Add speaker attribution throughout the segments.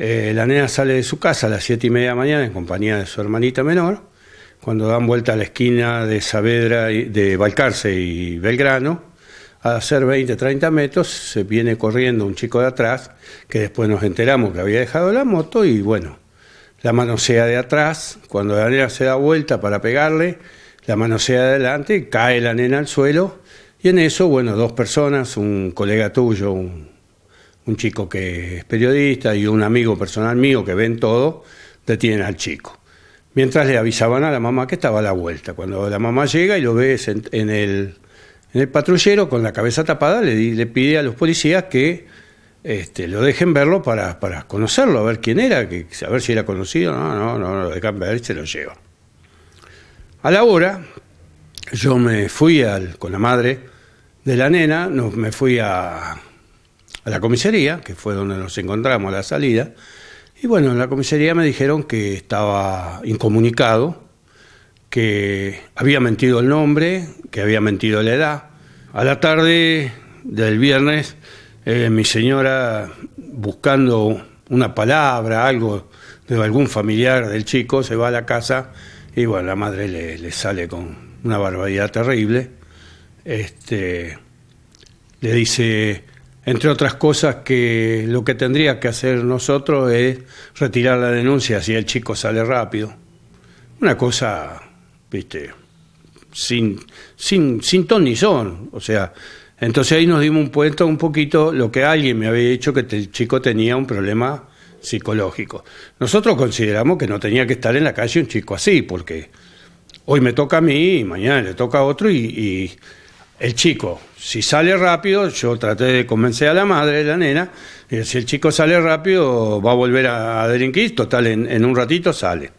Speaker 1: Eh, la nena sale de su casa a las siete y media de la mañana en compañía de su hermanita menor. Cuando dan vuelta a la esquina de Saavedra, y- de Balcarce y Belgrano, a hacer 20, 30 metros, se viene corriendo un chico de atrás, que después nos enteramos que había dejado la moto y bueno, la manosea de atrás, cuando la nena se da vuelta para pegarle, la manosea de adelante, cae la nena al suelo y en eso, bueno, dos personas, un colega tuyo, un, un chico que es periodista y un amigo personal mío que ven todo, detienen al chico. Mientras le avisaban a la mamá que estaba a la vuelta. Cuando la mamá llega y lo ve en, el, en el patrullero con la cabeza tapada, le, le pide a los policías que este, lo dejen verlo para, para conocerlo, a ver quién era, a ver si era conocido. No, no, no, lo dejan ver y se lo lleva. A la hora, yo me fui al- con la madre de la nena, nos, me fui a, a la comisaría, que fue donde nos encontramos a la salida, y bueno, en la comisaría me dijeron que estaba incomunicado, que había mentido el nombre, que había mentido la edad. A la tarde del viernes, eh, mi señora, buscando una palabra, algo de algún familiar del chico, se va a la casa y bueno, la madre le, le sale con una barbaridad terrible. Este, le dice, entre otras cosas, que lo que tendría que hacer nosotros es retirar la denuncia si el chico sale rápido. Una cosa, viste, sin, sin, sin ton ni son. O sea, entonces ahí nos dimos un puesto un poquito lo que alguien me había dicho que el chico tenía un problema psicológico. Nosotros consideramos que no tenía que estar en la calle un chico así, porque hoy me toca a mí y mañana le toca a otro y el chico, si sale rápido, yo traté de convencer a la madre la nena, y si el chico sale rápido va a volver a, a delinquir, total, en, un ratito sale.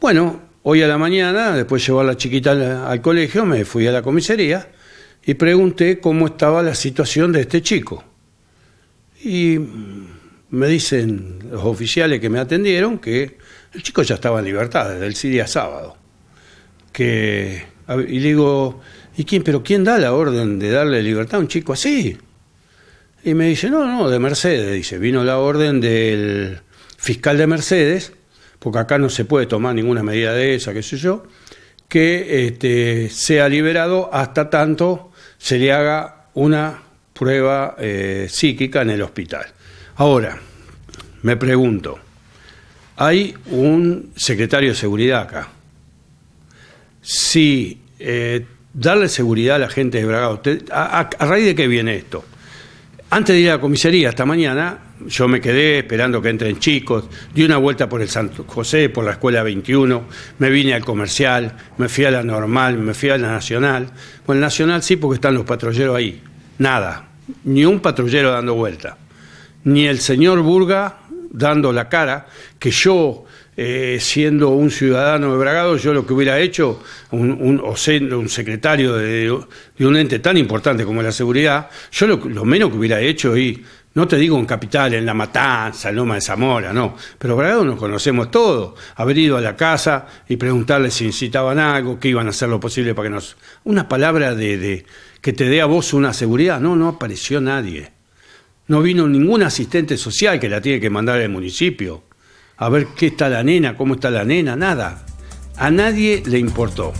Speaker 1: Bueno, hoy a la mañana, después de llevar a la chiquita al, al colegio, me fui a la comisaría y pregunté cómo estaba la situación de este chico. Y me dicen los oficiales que me atendieron que el chico ya estaba en libertad desde el día sábado. Que, y digo, ¿y quién? ¿Pero quién da la orden de darle libertad a un chico así? Y me dice, no, no, de Mercedes, dice, vino la orden del fiscal de Mercedes, porque acá no se puede tomar ninguna medida de esa, qué sé yo, que este, sea liberado hasta tanto se le haga una prueba eh, psíquica en el hospital. Ahora, me pregunto, hay un secretario de seguridad acá. Si eh, darle seguridad a la gente de Bragado, a, raíz de qué viene esto? Antes de ir a la comisaría esta mañana, yo me quedé esperando que entren chicos, di una vuelta por el Santo José, por la Escuela 21, me vine al comercial, me fui a la normal, me fui a la nacional. Bueno, nacional sí porque están los patrulleros ahí. Nada, ni un patrullero dando vuelta. Ni el señor Burga dando la cara, que yo, eh, siendo un ciudadano de Bragado, yo lo que hubiera hecho, un, o siendo un secretario de, un ente tan importante como la seguridad, yo lo, lo menos que hubiera hecho y no te digo en Capital, en La Matanza, en Loma de Zamora, no, pero Bragado nos conocemos todos, haber ido a la casa y preguntarle si necesitaban algo, que iban a hacer lo posible para que nos... Una palabra de, de que te dé a vos una seguridad, no, no apareció nadie. No vino ningún asistente social que la tiene que mandar al municipio a ver qué está la nena, cómo está la nena, nada. A nadie le importó.